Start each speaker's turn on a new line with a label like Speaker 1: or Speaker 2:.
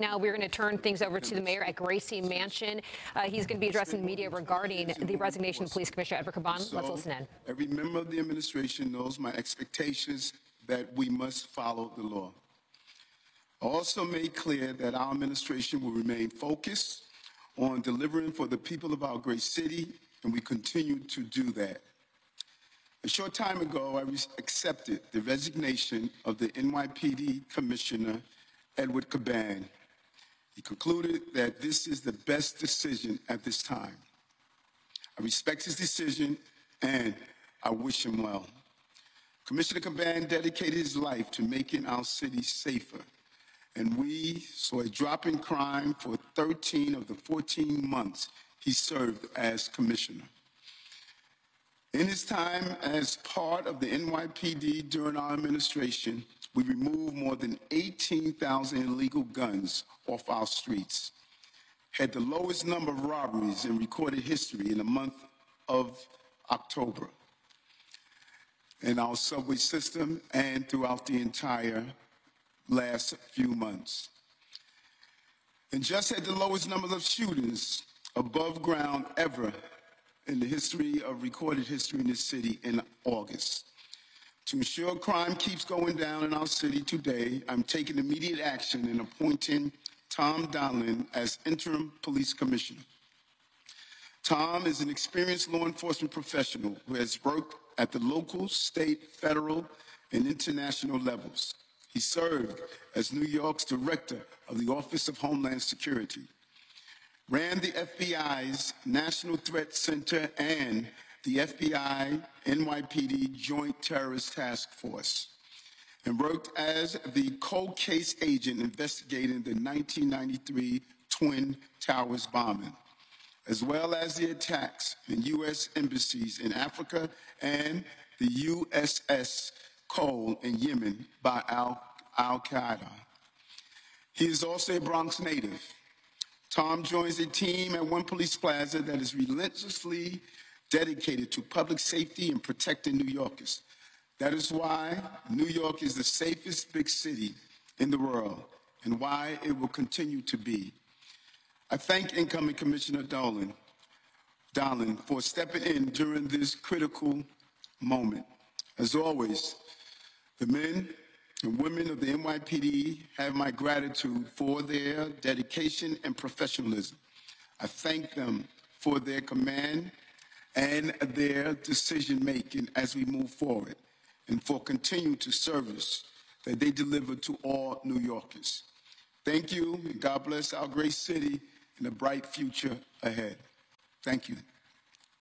Speaker 1: Now we're going to turn things over to the mayor at Gracie Mansion. Uh, he's going to be addressing the media regarding the resignation of Police Commissioner Edward Caban.
Speaker 2: So,
Speaker 1: Let's listen in.
Speaker 2: Every member of the administration knows my expectations that we must follow the law. I also made clear that our administration will remain focused on delivering for the people of our great city, and we continue to do that. A short time ago, I accepted the resignation of the NYPD Commissioner, Edward Caban. He concluded that this is the best decision at this time. I respect his decision and I wish him well. Commissioner Caban dedicated his life to making our city safer, and we saw a drop in crime for 13 of the 14 months he served as commissioner. In his time as part of the NYPD during our administration, we removed more than 18,000 illegal guns off our streets, had the lowest number of robberies in recorded history in the month of October in our subway system and throughout the entire last few months. And just had the lowest number of shootings above ground ever in the history of recorded history in this city in August. To ensure crime keeps going down in our city today, I'm taking immediate action in appointing Tom Donlon as interim police commissioner. Tom is an experienced law enforcement professional who has worked at the local, state, federal, and international levels. He served as New York's director of the Office of Homeland Security, ran the FBI's National Threat Center and the FBI NYPD Joint Terrorist Task Force and worked as the cold case agent investigating the 1993 Twin Towers bombing, as well as the attacks in U.S. embassies in Africa and the USS Cole in Yemen by Al Qaeda. He is also a Bronx native. Tom joins a team at One Police Plaza that is relentlessly dedicated to public safety and protecting New Yorkers. That is why New York is the safest big city in the world and why it will continue to be. I thank incoming Commissioner Dolan, Donlon for stepping in during this critical moment. As always, the men and women of the NYPD have my gratitude for their dedication and professionalism. I thank them for their command and their decision making as we move forward, and for continuing to service that they deliver to all New Yorkers. Thank you, and God bless our great city and the bright future ahead. Thank you.